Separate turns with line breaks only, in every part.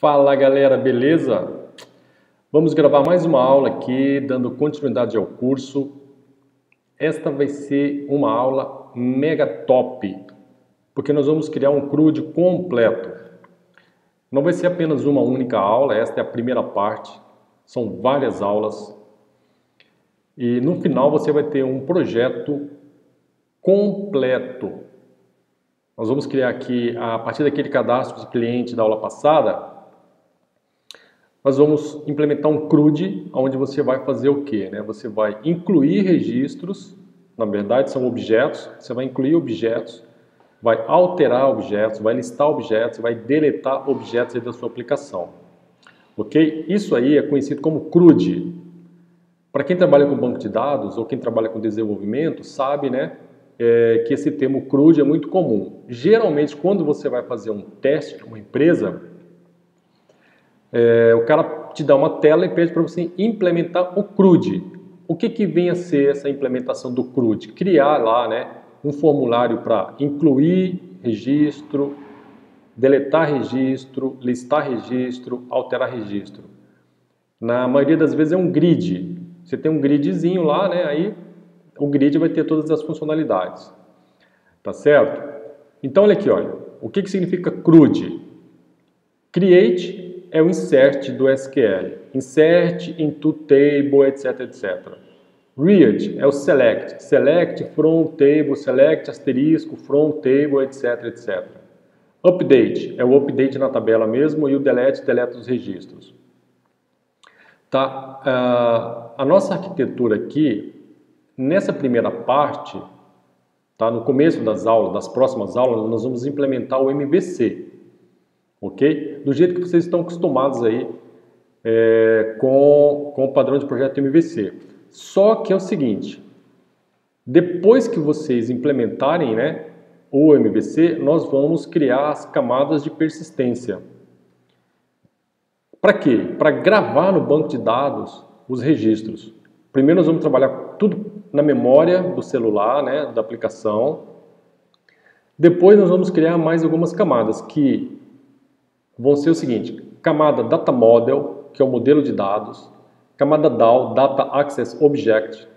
Fala galera, beleza? Vamos gravar mais uma aula aqui, dando continuidade ao curso. Esta vai ser uma aula mega top, porque nós vamos criar um CRUD completo. Não vai ser apenas uma única aula, esta é a primeira parte, são várias aulas. E no final você vai ter um projeto completo. Nós vamos criar aqui, a partir daquele cadastro de cliente da aula passada, nós vamos implementar um CRUD, onde você vai fazer o quê? Né? Você vai incluir registros, na verdade são objetos, você vai incluir objetos, vai alterar objetos, vai listar objetos, vai deletar objetos da sua aplicação. Ok? Isso aí é conhecido como CRUD. Para quem trabalha com banco de dados ou quem trabalha com desenvolvimento, sabe né, é, que esse termo CRUD é muito comum. Geralmente, quando você vai fazer um teste uma empresa, é, o cara te dá uma tela e pede para você implementar o CRUD. O que, que vem a ser essa implementação do CRUD? Criar lá né, um formulário para incluir registro, deletar registro, listar registro, alterar registro. Na maioria das vezes é um grid. Você tem um gridzinho lá, né? Aí o grid vai ter todas as funcionalidades. Tá certo? Então olha aqui, olha. O que, que significa CRUD? Create é o insert do SQL. Insert into table, etc, etc. Read é o select. Select from table, select asterisco from table, etc, etc. Update é o update na tabela mesmo e o delete, deleta os registros. Tá? Uh, a nossa arquitetura aqui, nessa primeira parte, tá? no começo das aulas, das próximas aulas, nós vamos implementar o MVC, ok? Do jeito que vocês estão acostumados aí é, com, com o padrão de projeto MVC. Só que é o seguinte, depois que vocês implementarem né, o MVC, nós vamos criar as camadas de persistência. Para quê? Para gravar no banco de dados os registros. Primeiro nós vamos trabalhar tudo na memória do celular, né, da aplicação. Depois nós vamos criar mais algumas camadas que vão ser o seguinte, camada Data Model, que é o modelo de dados, camada DAO, Data Access Object,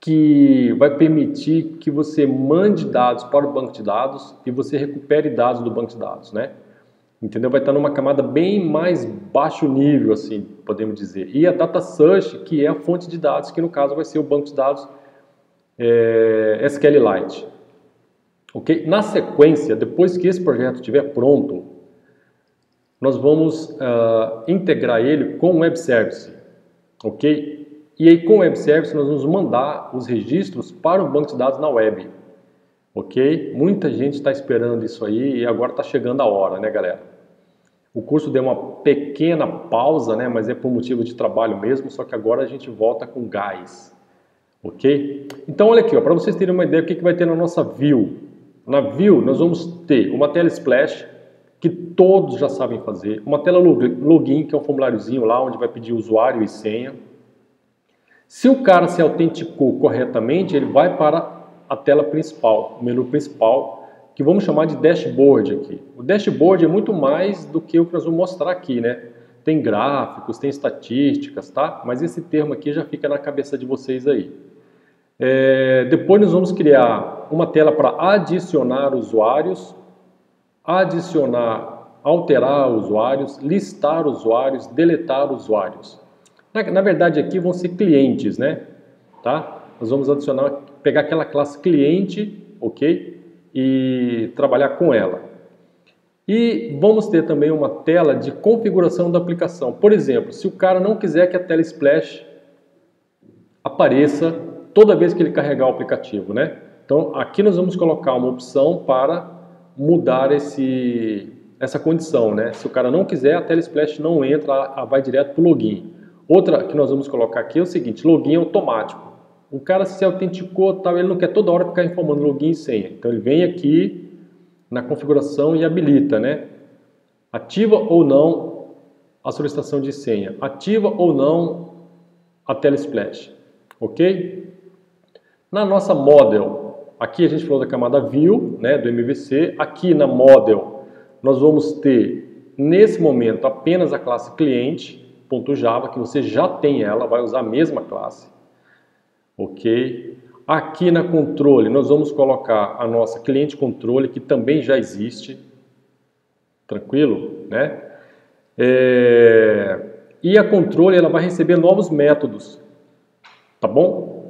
que vai permitir que você mande dados para o banco de dados e você recupere dados do banco de dados, né? Entendeu? Vai estar numa camada bem mais baixo nível, assim, podemos dizer. E a Data Search, que é a fonte de dados, que no caso vai ser o banco de dados é, SQLite. Ok? Na sequência, depois que esse projeto estiver pronto, nós vamos uh, integrar ele com o Web Service, ok? E aí com o Web Service nós vamos mandar os registros para o banco de dados na web, ok? Muita gente está esperando isso aí e agora está chegando a hora, né, galera? O curso deu uma pequena pausa, né, mas é por motivo de trabalho mesmo, só que agora a gente volta com gás, ok? Então olha aqui, para vocês terem uma ideia do que, que vai ter na nossa view. Na view nós vamos ter uma tela splash que todos já sabem fazer, uma tela login, que é um formuláriozinho lá onde vai pedir usuário e senha. Se o cara se autenticou corretamente, ele vai para a tela principal, o menu principal, que vamos chamar de dashboard aqui. O dashboard é muito mais do que o que nós vamos mostrar aqui, né? Tem gráficos, tem estatísticas, tá? Mas esse termo aqui já fica na cabeça de vocês aí. É, depois nós vamos criar uma tela para adicionar usuários adicionar, alterar usuários, listar usuários, deletar usuários. Na, na, verdade aqui vão ser clientes, né? Tá? Nós vamos adicionar, pegar aquela classe cliente, ok? E trabalhar com ela. E vamos ter também uma tela de configuração da aplicação. Por exemplo, se o cara não quiser que a tela splash apareça toda vez que ele carregar o aplicativo, né? Então aqui nós vamos colocar uma opção para mudar esse, essa condição, né? Se o cara não quiser, a Telesplash não entra, vai direto para o login. Outra que nós vamos colocar aqui é o seguinte, login automático. O cara se autenticou, tal, ele não quer toda hora ficar informando login e senha. Então ele vem aqui na configuração e habilita, né? Ativa ou não a solicitação de senha. Ativa ou não a Telesplash. Ok? Na nossa model, Aqui a gente falou da camada View, né, do MVC. Aqui na Model nós vamos ter nesse momento, apenas a classe cliente.java, que você já tem ela, vai usar a mesma classe. Ok? Aqui na controle, nós vamos colocar a nossa cliente controle, que também já existe. Tranquilo? Né? É... E a controle ela vai receber novos métodos. Tá bom?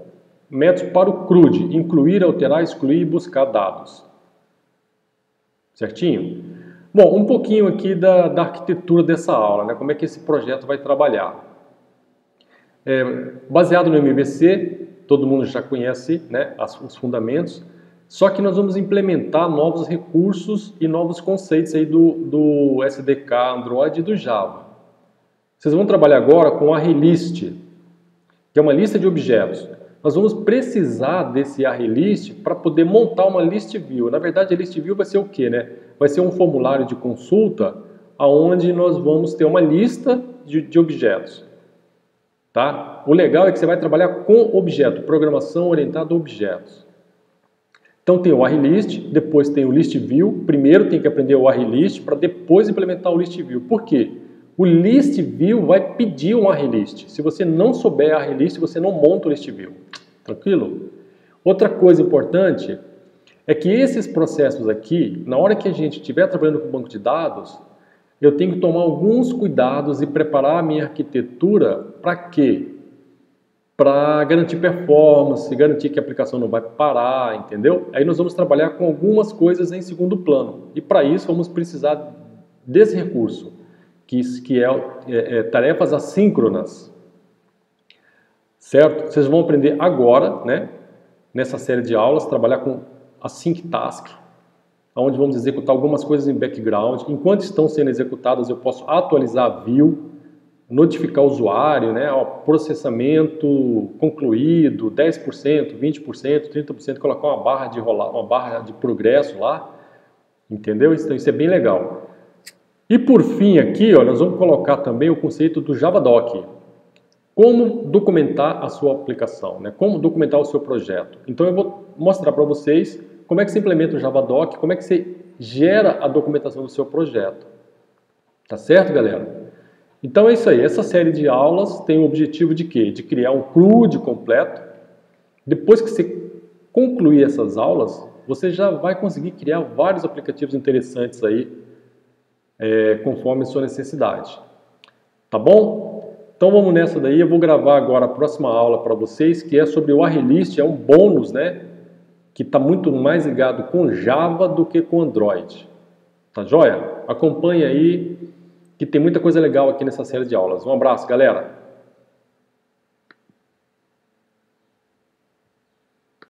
Métodos para o CRUD, incluir, alterar, excluir e buscar dados. Certinho? Bom, um pouquinho aqui da, da arquitetura dessa aula, né? como é que esse projeto vai trabalhar. É, baseado no MVC, todo mundo já conhece né, os fundamentos, só que nós vamos implementar novos recursos e novos conceitos aí do, do SDK Android e do Java. Vocês vão trabalhar agora com a arraylist, que é uma lista de objetos. Nós vamos precisar desse arraylist para poder montar uma list view. Na verdade, a list view vai ser o quê? Né? Vai ser um formulário de consulta onde nós vamos ter uma lista de, de objetos. Tá? O legal é que você vai trabalhar com objeto, programação orientada a objetos. Então tem o arraylist, depois tem o list view. Primeiro tem que aprender o arraylist para depois implementar o list view. Por quê? O list view vai pedir um arraylist. Se você não souber arraylist, você não monta o list view. Tranquilo? Outra coisa importante é que esses processos aqui, na hora que a gente estiver trabalhando com banco de dados, eu tenho que tomar alguns cuidados e preparar a minha arquitetura para quê? Para garantir performance, garantir que a aplicação não vai parar, entendeu? Aí nós vamos trabalhar com algumas coisas em segundo plano. E para isso vamos precisar desse recurso, que, que é, é, é tarefas assíncronas. Certo? Vocês vão aprender agora, né? Nessa série de aulas, trabalhar com async task, onde vamos executar algumas coisas em background. Enquanto estão sendo executadas, eu posso atualizar a view, notificar o usuário, né, ó, processamento concluído, 10%, 20%, 30%, colocar uma barra de rolar, uma barra de progresso lá, entendeu? Então isso é bem legal. E por fim aqui, ó, nós vamos colocar também o conceito do Javadoc. Como documentar a sua aplicação, né? Como documentar o seu projeto. Então eu vou mostrar para vocês como é que você implementa o Javadoc, como é que você gera a documentação do seu projeto. Tá certo, galera? Então é isso aí. Essa série de aulas tem o objetivo de quê? De criar um CRUD completo. Depois que você concluir essas aulas, você já vai conseguir criar vários aplicativos interessantes aí, é, conforme sua necessidade. Tá bom? Então vamos nessa daí. Eu vou gravar agora a próxima aula para vocês, que é sobre o Arraylist, é um bônus, né? que está muito mais ligado com Java do que com Android. Tá joia? Acompanhe aí que tem muita coisa legal aqui nessa série de aulas. Um abraço, galera!